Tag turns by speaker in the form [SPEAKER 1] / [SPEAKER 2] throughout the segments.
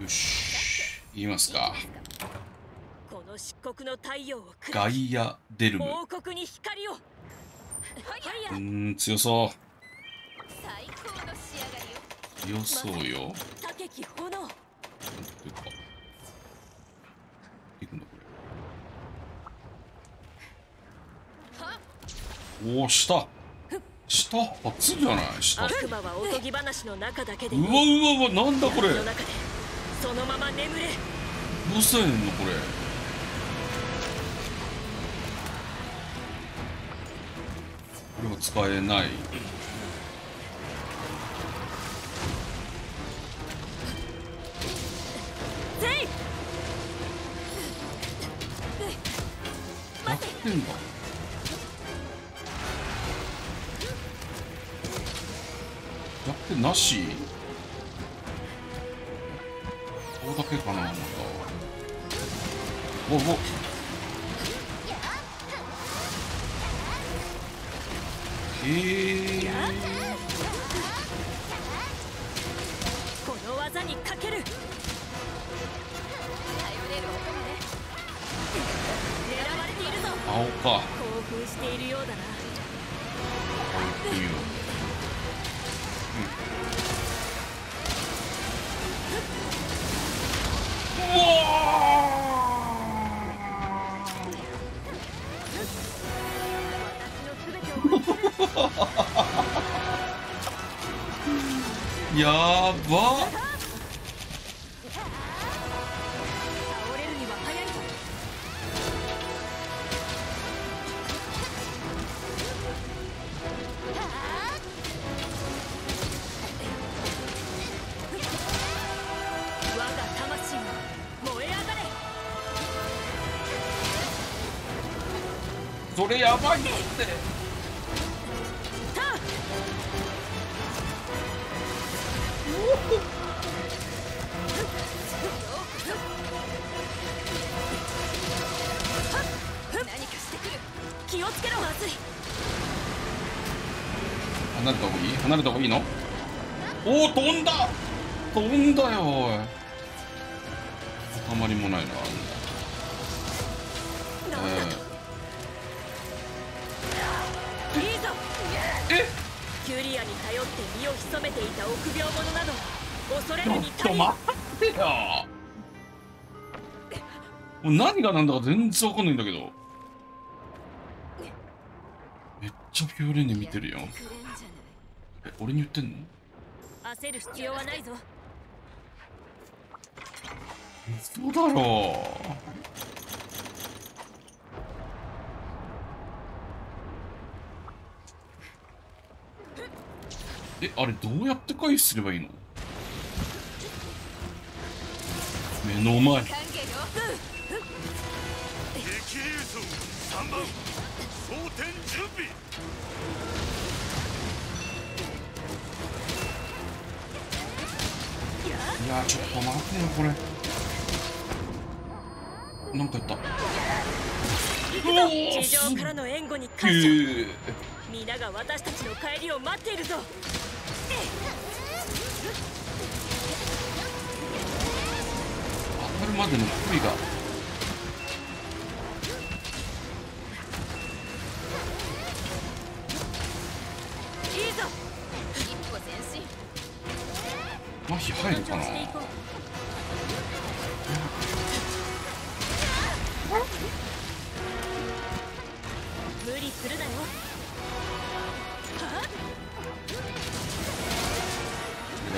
[SPEAKER 1] よし言いますか。
[SPEAKER 2] この漆黒の太陽をく
[SPEAKER 1] ガイア・デルム。
[SPEAKER 2] 王国に光を。
[SPEAKER 1] うーん強そう。
[SPEAKER 3] 最高の仕上がりよ
[SPEAKER 1] 強そうよ。
[SPEAKER 2] 高き炎
[SPEAKER 1] なんていうか。いくんだこれ。おお下。下？初じゃない下。うわ
[SPEAKER 2] 悪魔はおとぎ話の中だけで。
[SPEAKER 1] うわうわなんだこれ
[SPEAKER 2] そのまま眠れ。
[SPEAKER 1] どうしたらいいのこれ？これは使えない。やってんだ。やってなし？だけかなまたおお。へえ
[SPEAKER 2] この技にかける
[SPEAKER 3] 頼れる男まで
[SPEAKER 2] 狙われているぞ
[SPEAKER 1] 青か
[SPEAKER 2] 興奮しているよう。だな
[SPEAKER 1] やば。それやばいって
[SPEAKER 2] 気をつけろまずい。
[SPEAKER 1] 離れた方がいい？離れた方がいいの？おお飛んだ！飛んだよおい。たまりもないな。
[SPEAKER 2] なんだ
[SPEAKER 1] え
[SPEAKER 2] いキュリアに頼って身を潜めていた臆病者など恐れるに足りん
[SPEAKER 1] と待ってよもう何が何だか全然わかんないんだけど。めっちゃピューレネ見てるよえ俺に言ってんの？
[SPEAKER 2] 焦る必要はないぞ。
[SPEAKER 1] そうだろ。うえあれどうやって回避すればいいの？目の前。いやちょっと待ってよこれ。なんかやった。
[SPEAKER 2] 地上からの援護に感謝。
[SPEAKER 1] ー
[SPEAKER 2] 皆が私たちの帰りを待っているぞ。
[SPEAKER 1] 当たるまでの距離が。麻痺入るかな。
[SPEAKER 2] 無理するなよ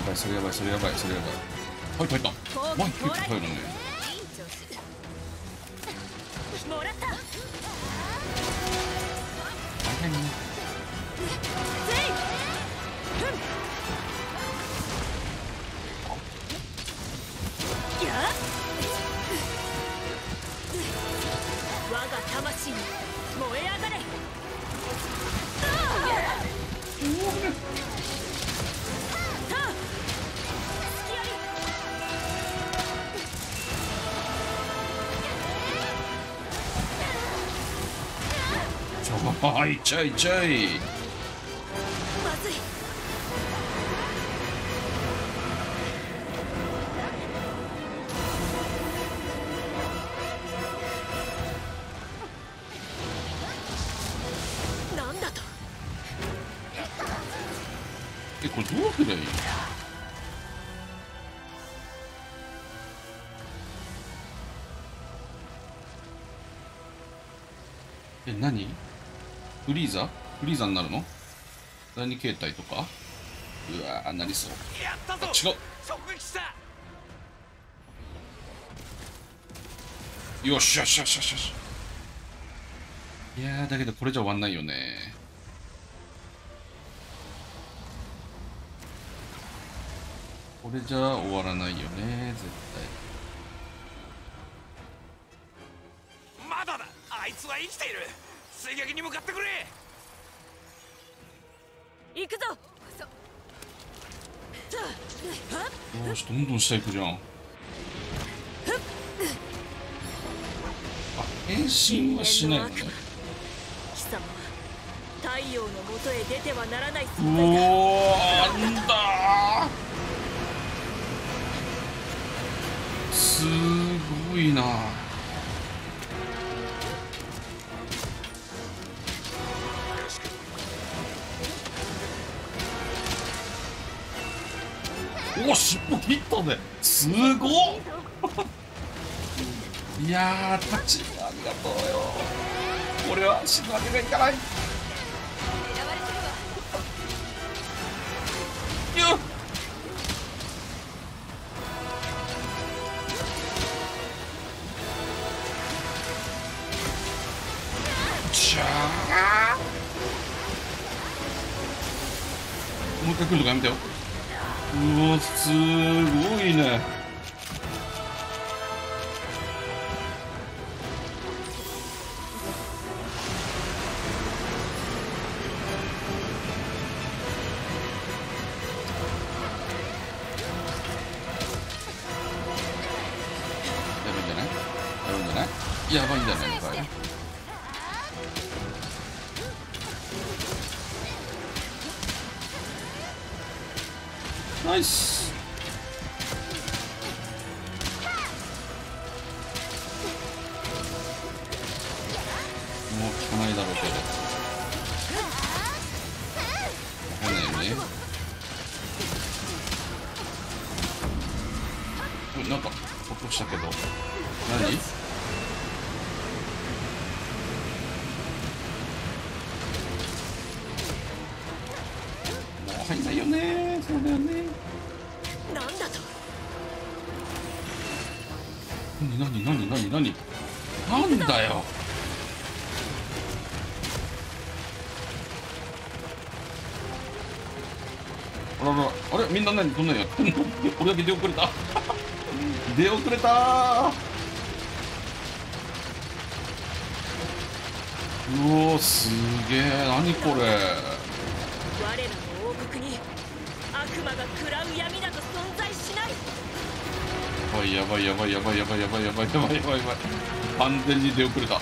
[SPEAKER 1] ばいそれやばいそれやばいそれやばい。入った入った。前結構入るね。
[SPEAKER 2] あ
[SPEAKER 1] いちゃいちゃい。
[SPEAKER 2] まずい何だと
[SPEAKER 1] えこれどうすりゃいいえ何？フリーザ？フリーザになるの？第二形態とか？うわーなりそう。
[SPEAKER 4] やったぞ！
[SPEAKER 1] あ違う。よしよしよしよしよしいやーだけどこれじゃ終わんないよね。これじゃ終わらないよね絶
[SPEAKER 4] まだだ！あいつは生きている追撃に向かってくれ！
[SPEAKER 2] 行くぞ！
[SPEAKER 1] 対よしどんどん下行くじゃん。あ変身はしないのね。
[SPEAKER 2] 貴様は太陽のもとへ出てはならないう
[SPEAKER 1] お
[SPEAKER 2] 存在だ。
[SPEAKER 1] ーなんだー。すごいなお尻尾切ったね。すごっ。いやータッチ。ありがとうよ。これは死ぬわけにはいかない。
[SPEAKER 3] 狙われてるわ
[SPEAKER 1] よっ。じゃあもう一回来るのかやめてようわすごいね。やばいんじゃない？やばいんじゃない？やばいんじゃないこれ Nice. そうだよね。
[SPEAKER 2] なんだと？
[SPEAKER 1] 何何何何何？なんだよ。あららあれ？みんな何こんなんやってんの？俺だけ出遅れた。出遅れた。うおすげえ何これ？
[SPEAKER 2] 我魔が食らう闇など存在しない。
[SPEAKER 1] やばいやばいやばいやばいやばいやばいやばいやばいやばいやばい完全に出遅れた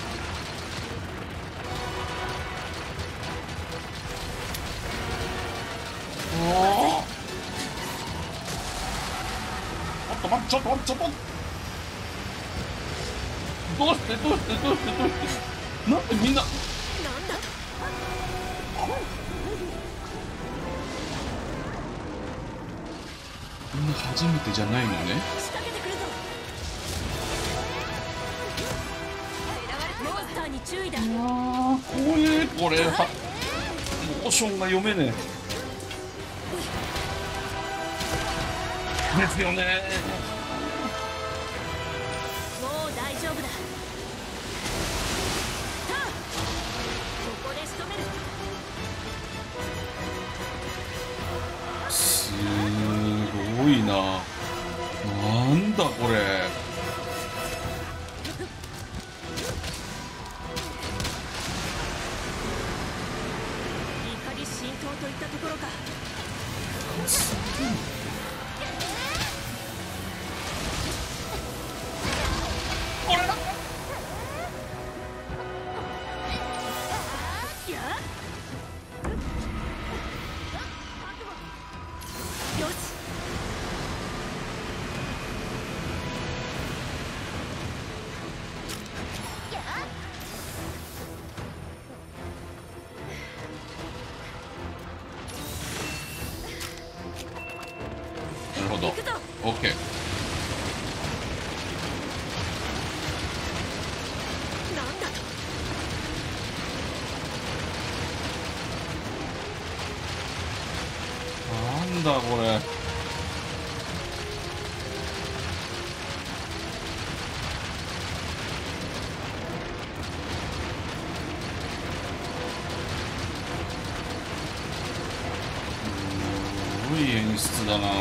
[SPEAKER 1] おおちょっと待ってちょっと待ってちょっと待ってどうしてどうしてどうしてどうしてなんでみんな
[SPEAKER 2] なんだと
[SPEAKER 1] みんな初めてじゃないのね。あ怖えこれはモーションが読めねえ。ですよねななんだこれ。だこれ。すごい演出だな。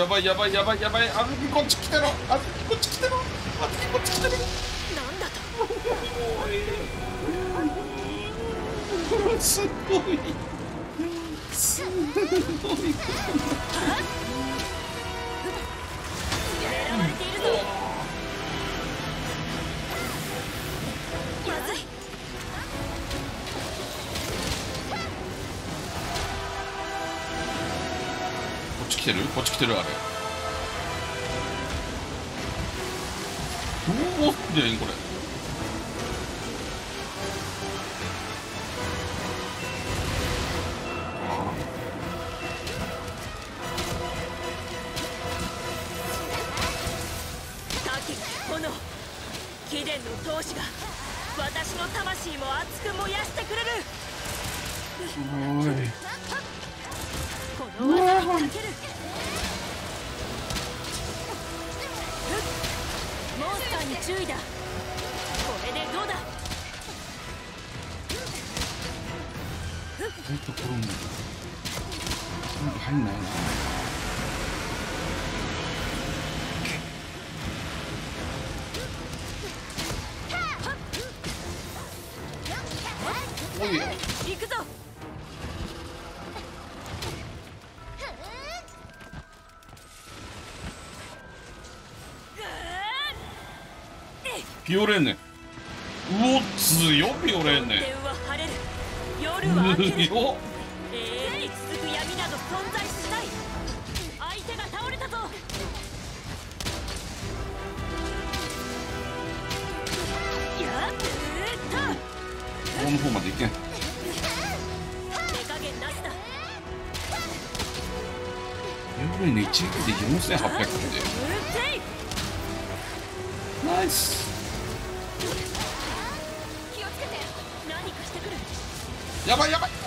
[SPEAKER 1] やばいやばいやばいやばい。あずきこっち来てろ。あずきこっち来てろ。あずきこっち来てろ
[SPEAKER 2] なんだと。
[SPEAKER 1] すごい。すごい
[SPEAKER 2] てる？
[SPEAKER 1] こっち来てるあれ。どうでんこれ？
[SPEAKER 2] の闘志が私の魂も熱く燃やしてくれる
[SPEAKER 1] すごい。
[SPEAKER 2] この技にかけるに注意だ。これでどうだ？
[SPEAKER 1] 意外と転んでる。なんか入んないな。
[SPEAKER 2] 行くぞ
[SPEAKER 1] ピオレーネうお強っピオレーネっ。
[SPEAKER 2] 永遠に続く闇など存在しない。相手が倒れたぞ。やっうーっ
[SPEAKER 1] ここの方まで行けん。
[SPEAKER 2] と手加減なしだ。
[SPEAKER 1] ピオレーネ一撃で4800円で。ナイスやばいやばい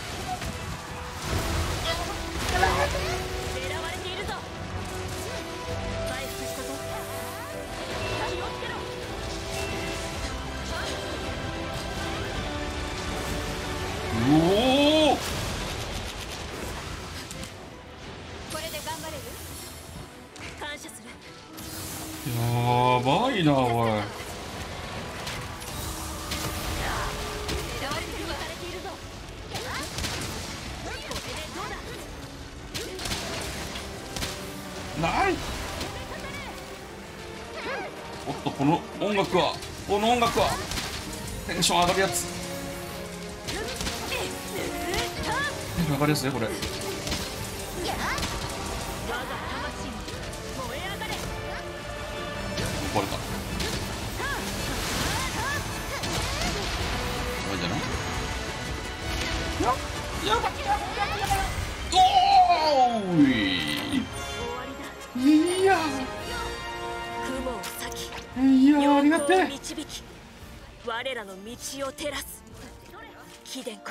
[SPEAKER 1] う
[SPEAKER 2] だ
[SPEAKER 1] ない。おっとこの音楽はこの音楽はテンション上がるやつ。テンション上がるやつねこれ。
[SPEAKER 2] 我が魂燃え上がれ
[SPEAKER 1] 壊れたやばいじゃない？やばいやばいやばいやばい
[SPEAKER 2] 我らの道を照らす。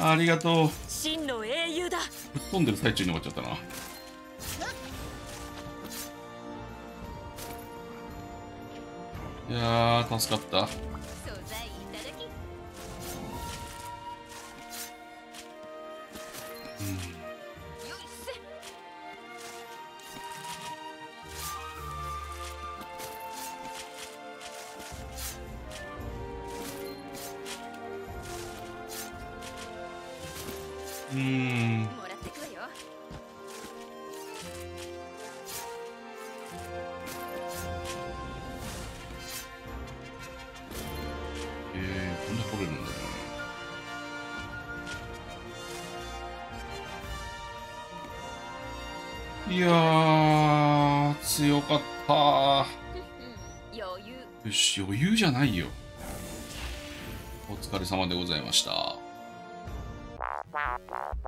[SPEAKER 1] ありがとう。
[SPEAKER 2] そ真の英雄だ。
[SPEAKER 1] ぶっ飛んでる最中に終わっちゃったな。いやー助かった。
[SPEAKER 3] 素材
[SPEAKER 1] うーん。
[SPEAKER 3] もらってくわよ。
[SPEAKER 1] えー、こんな取れるんだね。いやー強かった。
[SPEAKER 3] 余裕。
[SPEAKER 1] よし余裕じゃないよ。お疲れ様でございました Wow.